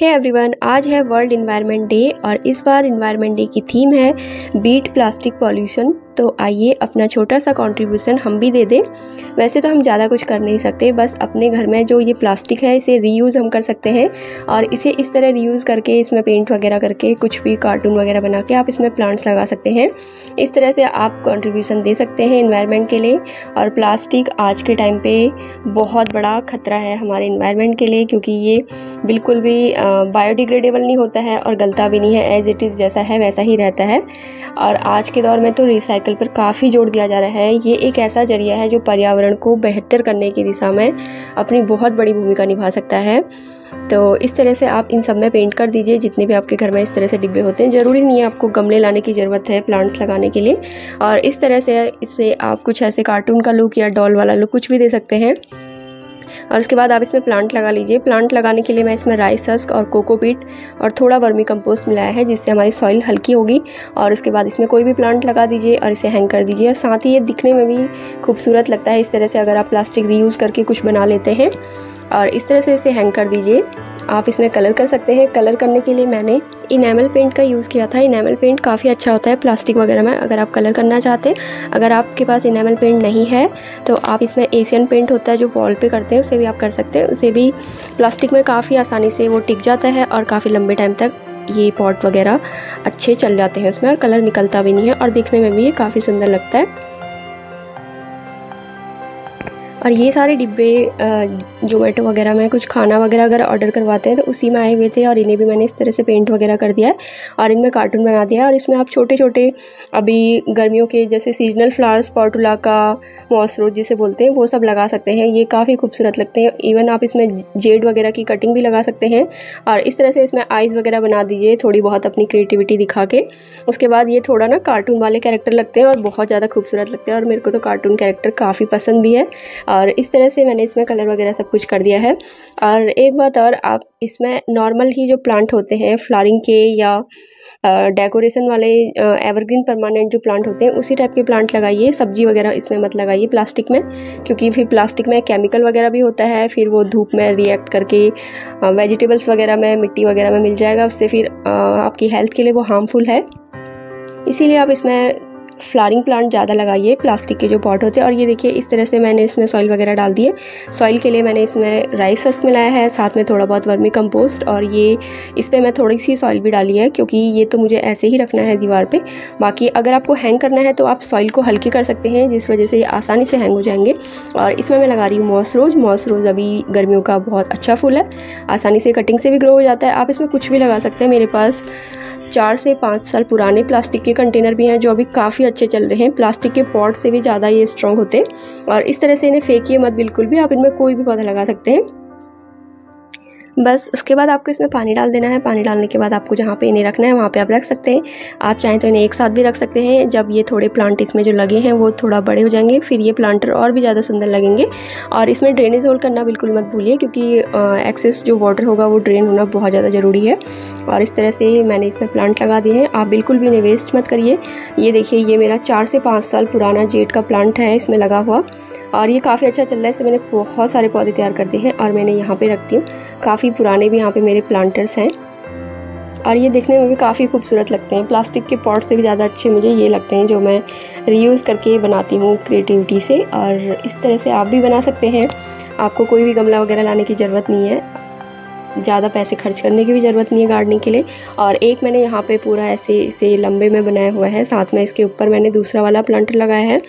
हे hey everyone आज है world environment day और इस बार इन्वायरमेंट डे की थीम है बीट प्लास्टिक पॉल्यूशन तो आइए अपना छोटा सा कंट्रीब्यूशन हम भी दे दें। वैसे तो हम ज़्यादा कुछ कर नहीं सकते, बस अपने घर में जो ये प्लास्टिक है, इसे रीयूज़ हम कर सकते हैं और इसे इस तरह रीयूज़ करके, इसमें पेंट वगैरह करके, कुछ भी कार्टून वगैरह बना के आप इसमें प्लांट्स लगा सकते हैं। इस तरह से आप कॉन्ट्रीब्यूशन दे सकते हैं इन्वायरमेंट के लिए और प्लास्टिक आज के टाइम पर बहुत बड़ा खतरा है हमारे इन्वायरमेंट के लिए क्योंकि ये बिल्कुल भी बायोडिग्रेडेबल नहीं होता है और गलता भी नहीं है एज इट इज़ जैसा है, वैसा ही रहता है। और आज के दौर में तो रिसाइकल साइकिल पर काफ़ी ज़ोर दिया जा रहा है। ये एक ऐसा ज़रिया है जो पर्यावरण को बेहतर करने की दिशा में अपनी बहुत बड़ी भूमिका निभा सकता है। तो इस तरह से आप इन सब में पेंट कर दीजिए, जितने भी आपके घर में इस तरह से डिब्बे होते हैं। ज़रूरी नहीं है आपको गमले लाने की ज़रूरत है प्लांट्स लगाने के लिए। और इस तरह से इससे आप कुछ ऐसे कार्टून का लुक या डॉल वाला लुक कुछ भी दे सकते हैं। और उसके बाद आप इसमें प्लांट लगा लीजिए। प्लांट लगाने के लिए मैं इसमें राइस हस्क और कोकोपीट और थोड़ा वर्मी कंपोस्ट मिलाया है, जिससे हमारी सॉइल हल्की होगी। और उसके बाद इसमें कोई भी प्लांट लगा दीजिए और इसे हैंग कर दीजिए। और साथ ही ये दिखने में भी खूबसूरत लगता है इस तरह से अगर आप प्लास्टिक रीयूज़ करके कुछ बना लेते हैं। और इस तरह से इसे हैंग कर दीजिए। आप इसमें कलर कर सकते हैं। कलर करने के लिए मैंने इनेमल पेंट का यूज़ किया था। इनेमल पेंट काफ़ी अच्छा होता है प्लास्टिक वगैरह में, अगर आप कलर करना चाहते हैं। अगर आपके पास इनेमल पेंट नहीं है तो आप इसमें एशियन पेंट होता है जो वॉल पे करते हैं, उसे भी आप कर सकते हैं। उसे भी प्लास्टिक में काफ़ी आसानी से वो टिक जाता है और काफ़ी लंबे टाइम तक ये पॉट वगैरह अच्छे चल जाते हैं उसमें और कलर निकलता भी नहीं है और दिखने में भी ये काफ़ी सुंदर लगता है। और ये सारे डिब्बे जोमेटो वगैरह में कुछ खाना वगैरह अगर ऑर्डर करवाते हैं तो उसी में आए हुए थे और इन्हें भी मैंने इस तरह से पेंट वगैरह कर दिया है और इनमें कार्टून बना दिया है और इसमें आप छोटे छोटे अभी गर्मियों के जैसे सीजनल फ्लावर्स पॉटुला का मॉसरोज जिसे बोलते हैं, वो सब लगा सकते हैं। ये काफ़ी खूबसूरत लगते हैं। इवन आप इसमें जेड वगैरह की कटिंग भी लगा सकते हैं और इस तरह से इसमें आइज़ वगैरह बना दीजिए थोड़ी बहुत अपनी क्रिएटिविटी दिखा के। उसके बाद ये थोड़ा ना कार्टून वाले कैरेक्टर लगते हैं और बहुत ज़्यादा खूबसूरत लगते हैं और मेरे को तो कार्टून कैरेक्टर काफ़ी पसंद भी है। और इस तरह से मैंने इसमें कलर वगैरह सब कुछ कर दिया है। और एक बात और, आप इसमें नॉर्मल ही जो प्लांट होते हैं फ्लारिंग के या डेकोरेशन वाले एवरग्रीन परमानेंट जो प्लांट होते हैं, उसी टाइप के प्लांट लगाइए। सब्ज़ी वगैरह इसमें मत लगाइए प्लास्टिक में, क्योंकि फिर प्लास्टिक में केमिकल वगैरह भी होता है, फिर वो धूप में रिएक्ट करके वेजिटेबल्स वगैरह में, मिट्टी वगैरह में मिल जाएगा, उससे फिर आपकी हेल्थ के लिए वो हार्मफुल है। इसीलिए आप इसमें फ्लारिंग प्लांट ज़्यादा लगाइए, प्लास्टिक के जो पॉट होते हैं। और ये देखिए, इस तरह से मैंने इसमें सॉइल वगैरह डाल दिए। सॉइल के लिए मैंने इसमें राइस हस्क मिलाया है, साथ में थोड़ा बहुत वर्मी कंपोस्ट। और ये, इस पर मैं थोड़ी सी सॉइल भी डाली है, क्योंकि ये तो मुझे ऐसे ही रखना है दीवार पर बाकी अगर आपको हैंग करना है तो आप सॉइल को हल्की कर सकते हैं, जिस वजह से ये आसानी से हैंग हो जाएँगे। और इसमें मैं लगा रही हूँ मॉस रोज। मॉस रोज अभी गर्मियों का बहुत अच्छा फूल है। आसानी से कटिंग से भी ग्रो हो जाता है। आप इसमें कुछ भी लगा सकते हैं। मेरे पास चार से पाँच साल पुराने प्लास्टिक के कंटेनर भी हैं जो अभी काफ़ी अच्छे चल रहे हैं। प्लास्टिक के पॉट से भी ज़्यादा ये स्ट्रॉन्ग होते हैं। और इस तरह से इन्हें फेंकिए मत बिल्कुल भी, आप इनमें कोई भी पौधा लगा सकते हैं। बस, उसके बाद आपको इसमें पानी डाल देना है। पानी डालने के बाद आपको जहाँ पे इन्हें रखना है, वहाँ पे आप रख सकते हैं। आप चाहें तो इन्हें एक साथ भी रख सकते हैं। जब ये थोड़े प्लांट इसमें जो लगे हैं, वो थोड़ा बड़े हो जाएँगे, फिर ये प्लांटर और भी ज़्यादा सुंदर लगेंगे। और इसमें ड्रेनेज होल करना बिल्कुल मत भूलिए, क्योंकि एक्सेस जो वाटर होगा, वो ड्रेन होना बहुत ज़्यादा ज़रूरी है। और इस तरह से मैंने इसमें प्लांट लगा दिए हैं। आप बिल्कुल भी इन्हें वेस्ट मत करिए। ये देखिए, ये मेरा चार से पाँच साल पुराना जेट का प्लांट है, इसमें लगा हुआ। और ये काफ़ी अच्छा चल रहा है। इससे मैंने बहुत सारे पौधे तैयार कर दिए हैं और मैंने यहाँ पे रखती हूँ। काफ़ी पुराने भी यहाँ पे मेरे प्लांटर्स हैं। और ये देखने में भी काफ़ी खूबसूरत लगते हैं। प्लास्टिक के पॉट से भी ज़्यादा अच्छे मुझे ये लगते हैं जो मैं रीयूज़ करके बनाती हूँ क्रिएटिविटी से। और इस तरह से आप भी बना सकते हैं। आपको कोई भी गमला वगैरह लाने की ज़रूरत नहीं है। ज़्यादा पैसे खर्च करने की भी ज़रूरत नहीं है गार्डनिंग के लिए। और एक मैंने यहाँ पे पूरा ऐसे, इसे लंबे में बनाया हुआ है। साथ में इसके ऊपर मैंने दूसरा वाला प्लांटर लगाया है।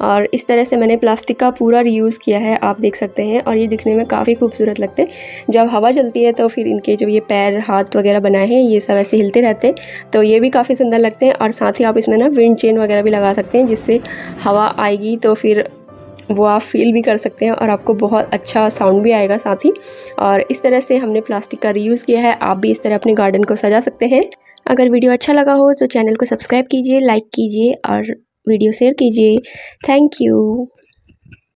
और इस तरह से मैंने प्लास्टिक का पूरा रीयूज़ किया है, आप देख सकते हैं। और ये दिखने में काफ़ी खूबसूरत लगते हैं। जब हवा चलती है तो फिर इनके जो ये पैर, हाथ वगैरह बनाए हैं, ये सब ऐसे हिलते रहते हैं। तो ये भी काफ़ी सुंदर लगते हैं और साथ ही आप इसमें ना विंड चेन वगैरह भी लगा सकते हैं, जिससे हवा आएगी तो फिर वो आप फील भी कर सकते हैं और आपको बहुत अच्छा साउंड भी आएगा साथ ही। और इस तरह से हमने प्लास्टिक का रीयूज़ किया है, आप भी इस तरह अपने गार्डन को सजा सकते हैं। अगर वीडियो अच्छा लगा हो तो चैनल को सब्सक्राइब कीजिए लाइक कीजिए और वीडियो शेयर कीजिए। Thank you.